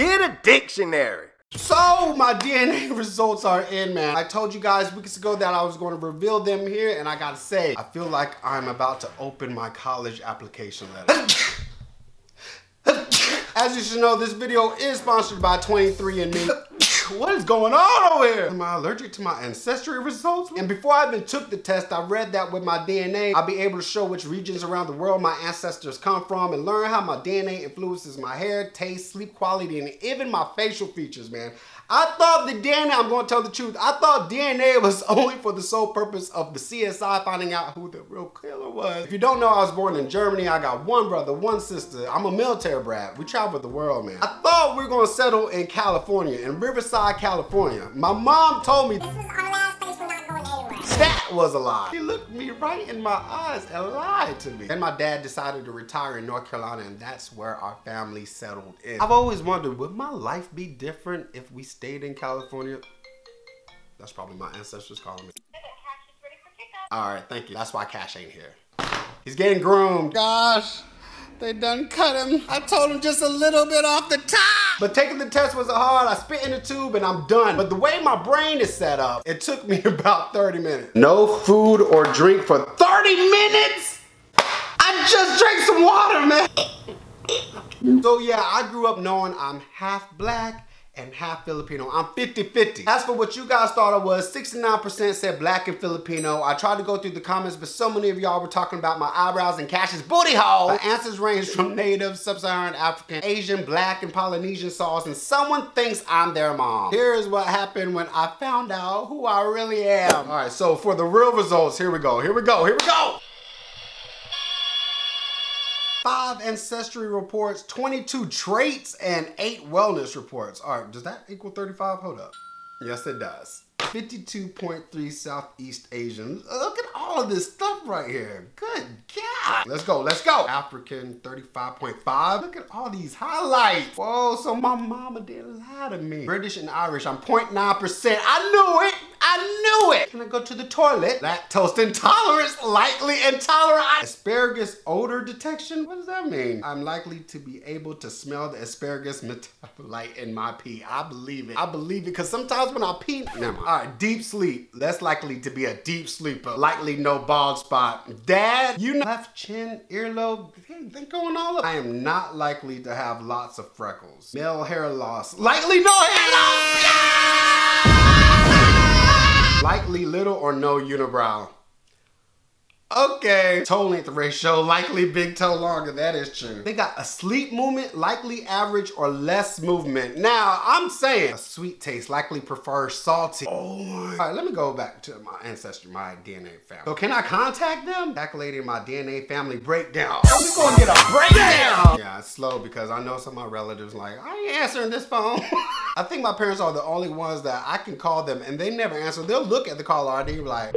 Get a dictionary. So my DNA results are in, man. I told you guys weeks ago that I was going to reveal them here, and I gotta say, I feel like I'm about to open my college application letter. As you should know, this video is sponsored by 23andMe. What is going on over here? Am I allergic to my ancestry results? And before I even took the test, I read that with my DNA, I'll be able to show which regions around the world my ancestors come from and learn how my DNA influences my hair, taste, sleep quality, and even my facial features, man. I thought the DNA, I'm gonna tell the truth, I thought DNA was only for the sole purpose of the CSI finding out who the real killer was. If you don't know, I was born in Germany. I got one brother, one sister. I'm a military brat. We travel the world, man. I thought we were gonna settle in California, in Riverside, California. My mom told me This was our last place, we're not going anywhere. that was a lie. He looked me right in my eyes and lied to me. And my dad decided to retire in North Carolina, and that's where our family settled in. I've always wondered, would my life be different if we stayed in California? That's probably my ancestors calling me. All right, thank you. That's why Cash ain't here. He's getting groomed. Gosh, they done cut him. I told him just a little bit off the top. But taking the test wasn't hard. I spit in the tube and I'm done. But the way my brain is set up, it took me about 30 minutes. No food or drink for 30 minutes? I just drank some water, man. So yeah, I grew up knowing I'm half black and half Filipino. I'm 50-50. As for what you guys thought I was, 69% said black and Filipino. I tried to go through the comments, but so many of y'all were talking about my eyebrows and Cash's booty hole. The answers range from native, sub-Saharan African, Asian, black, and Polynesian sauce, and someone thinks I'm their mom. Here's what happened when I found out who I really am. All right, so for the real results, here we go, here we go, here we go. Five ancestry reports, 22 traits, and eight wellness reports. All right, does that equal 35? Hold up. Yes, it does. 52.3 Southeast Asians. Look at all of this stuff right here. Good God. Let's go, let's go. African, 35.5. Look at all these highlights. Whoa, so my mama did lie to me. British and Irish, I'm 0.9%. I knew it. I knew it. Can I go to the toilet? Lactose intolerance, likely intolerant. Asparagus odor detection? What does that mean? I'm likely to be able to smell the asparagus metabolite in my pee. I believe it. I believe it because sometimes when I pee, never mind. All right, deep sleep. Less likely to be a deep sleeper. Likely no bald spot. Dad, you know, left chin, earlobe, they going all up. I am not likely to have lots of freckles. Male hair loss. Likely no hair loss. Likely little or no unibrow. Okay. Toe length ratio, likely big toe longer. That is true. They got a sleep movement, likely average or less movement. Now, I'm saying a sweet taste, likely prefer salty. Oh my. All right, let me go back to my ancestry, my DNA family. So can I contact them? Calculating my DNA family breakdown. Oh, we gonna get a breakdown. Yeah, it's slow because I know some of my relatives like, I ain't answering this phone. I think my parents are the only ones that I can call them and they never answer. They'll look at the caller ID like,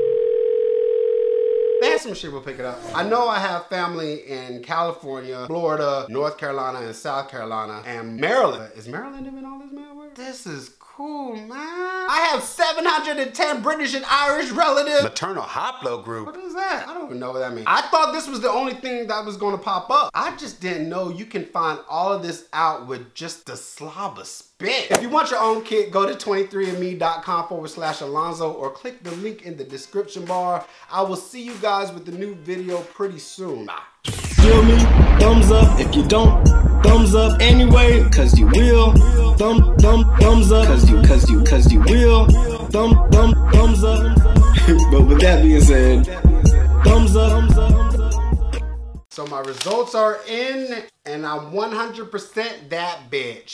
some shit will pick it up. I know I have family in California, Florida, North Carolina, and South Carolina, and Maryland. Is Maryland even all this malware? This is cool, man. I have 710 British and Irish relatives. Maternal haplogroup. What is that? I don't even know what that means. I thought this was the only thing that was gonna pop up. I just didn't know you can find all of this out with just the slob of spit. If you want your own kit, go to 23andme.com forward slash Alonzo or click the link in the description bar. I will see you guys with the new video pretty soon. Bye. Thumbs up if you don't. Thumbs up anyway, cause you will. Thumb, thumb, thumbs up, cause you, cause you, cause you will. Thumb, thumb, thumbs up. but with that being said, thumbs up. So my results are in and I'm 100% that bitch.